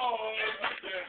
Oh yeah.